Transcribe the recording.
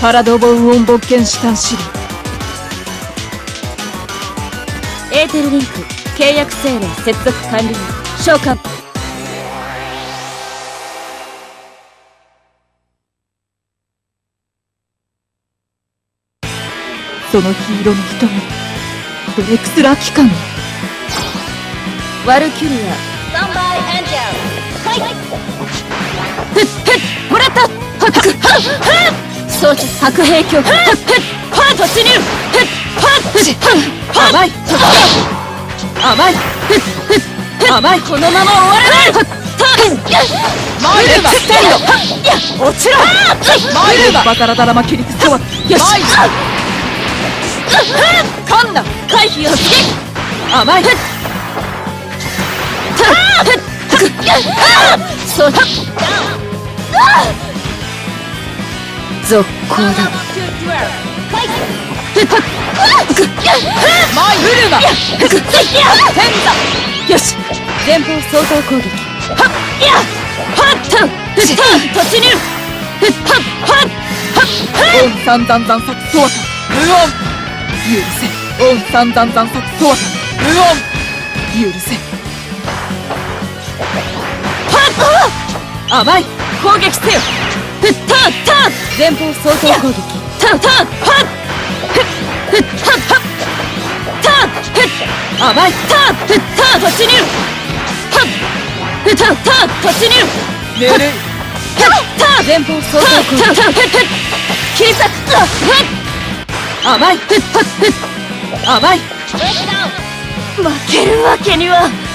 パラドボンオン勃剣士端シリ。エーテルリンク契約精霊接続完了召喚その黄色の瞳ドレクスラ機関ワルキュリア。装置白兵鏡はっはっはっ突入ふっはっふっはっ甘い甘いふっふっ甘いこのまま終わらない。はっマイルバスタイルいや落ちろマイルババカラダラマキリクソワよしマイルカンナ回避をす甘いそう続行だ。マイルマよし前方相当攻撃はっいやはっとふった突入ふっはっはっはっオンサンザンザンサクソワタ無音許せオンサンザンザンサクソワタ無音許せ甘い攻撃せよふったった前方相当攻撃たたはっふっふったったふっ甘いたふった突入はっふった突入寝るふった前方相当攻撃たふっ切り裂くふっ甘いふっふっふっ甘い負けるわけには